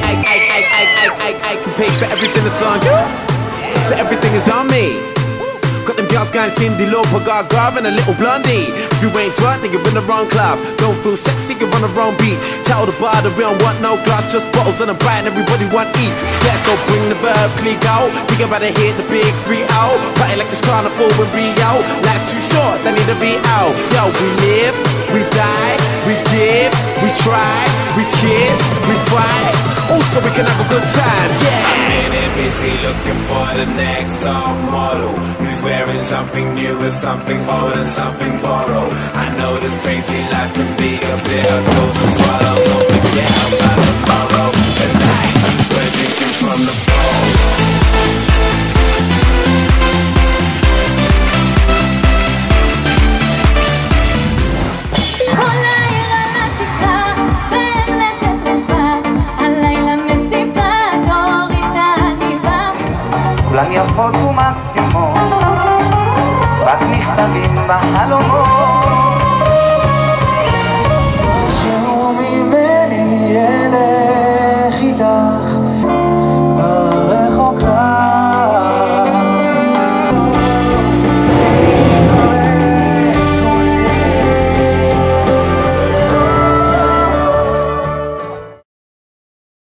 I, I, I, I, I, I can pay for everything that's on you, so everything is on me. Got them girls going Cyndi Lauper, Gaga, and a little blondie. If you ain't drunk, then you're in the wrong club. Don't feel sexy, you're on the wrong beach. Tell the bar that we don't want no glass, just bottles and a bite, and everybody want each. Yeah, so bring the verb, click out. We about to hit the big three out. Party like this carnival in Rio. Life's too short, they need to be out. Yo, we live, we die, we give, we try, we kiss, we fight. Also, we can have a good time, yeah. In busy looking for the next top model wearing something new and something old and something borrowed? I know this crazy life can be a bitter pill כולן יפות ומקסימות, רק נכתבים בחלומות.